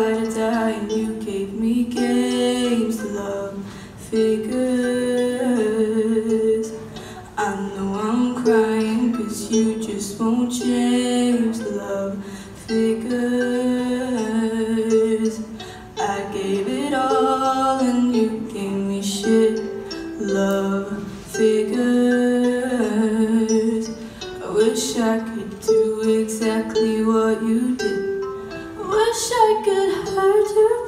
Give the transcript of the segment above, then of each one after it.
try to die and you gave me games love figures? I know I'm crying cause you just won't change love figures. I gave it all and you gave me shit love figures. I wish I could I could hurt you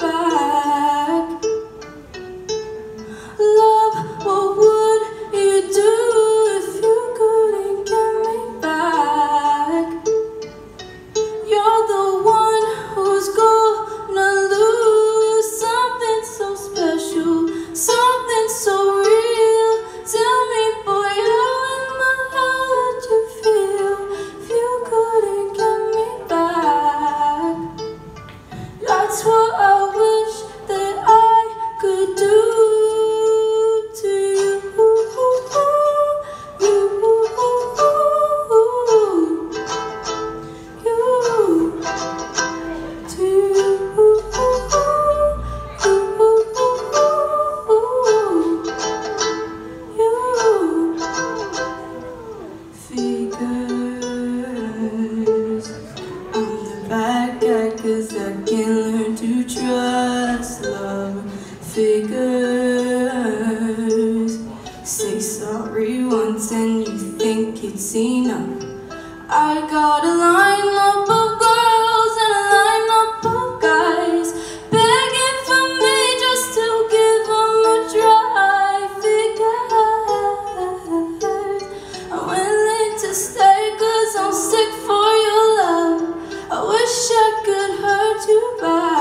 What I wish that I could do to you. You, you, to you, figures. I'm the bad guy cause I I got a line up of girls and a line up of guys Begging for me just to give them a try. Figure I'm willing to stay cause I'm sick for your love. I wish I could hurt you back.